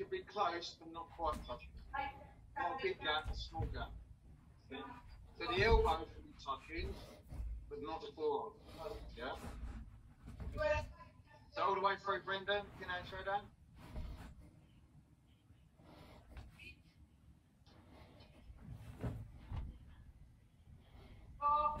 should be close but not quite touching. Not a big gap, a small gap. So the elbow should be touching, but not the forearm. Yeah? So all the way through, Brendan. Can I show that? Oh.